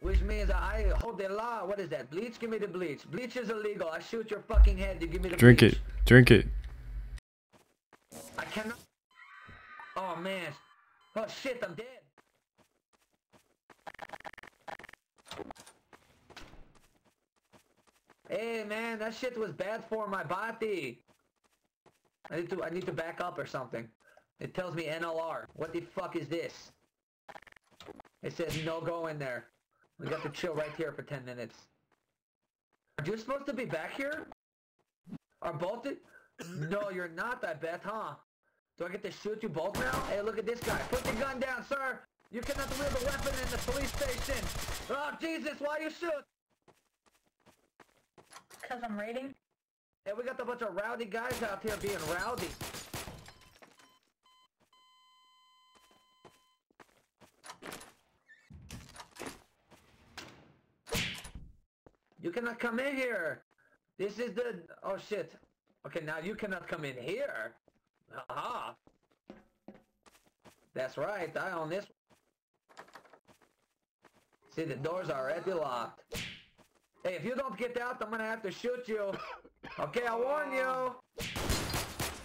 Which means I hold the law. What is that? Bleach? Give me the bleach. Bleach is illegal. I shoot your fucking head. You give me the Drink bleach. it. Drink it. I cannot. Oh man. Oh shit, I'm dead. Hey man, that shit was bad for my body. I need to I need to back up or something. It tells me NLR. What the fuck is this? It says no go in there. We got to chill right here for 10 minutes. Are you supposed to be back here? Are both it? No, you're not, I bet, huh? Do I get to shoot you both now? Hey, look at this guy. Put the gun down, sir! You cannot wield a weapon in the police station! Oh, Jesus, why you shoot? Because I'm raiding? Hey, we got a bunch of rowdy guys out here being rowdy. You cannot come in here. This is the... Oh, shit. Okay, now you cannot come in here. Aha. That's right. I own this. See, the doors are already locked. Hey, if you don't get out, I'm gonna have to shoot you. Okay, I warn you.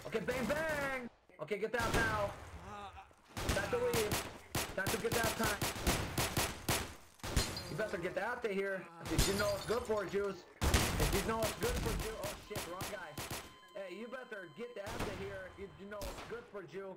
Okay, bang bang. Okay, get out now. Time to leave. Time to get out time. You better get out of here. Did you know it's good for? If you know it's good for Jew. Oh shit, wrong guy. Hey, you better get out of here if you know it's good for Jew.